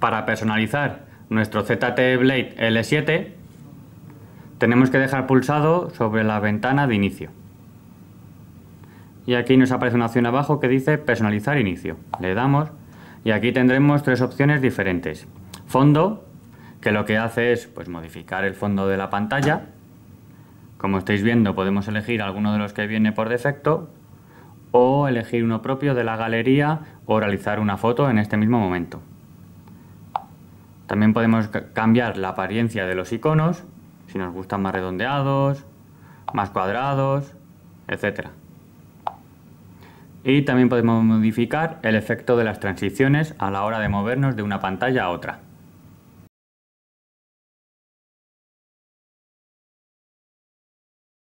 Para personalizar nuestro ZT Blade L7 tenemos que dejar pulsado sobre la ventana de inicio. Y aquí nos aparece una opción abajo que dice personalizar inicio. Le damos y aquí tendremos tres opciones diferentes. Fondo, que lo que hace es pues, modificar el fondo de la pantalla. Como estáis viendo podemos elegir alguno de los que viene por defecto o elegir uno propio de la galería o realizar una foto en este mismo momento. También podemos cambiar la apariencia de los iconos, si nos gustan más redondeados, más cuadrados, etc. Y también podemos modificar el efecto de las transiciones a la hora de movernos de una pantalla a otra.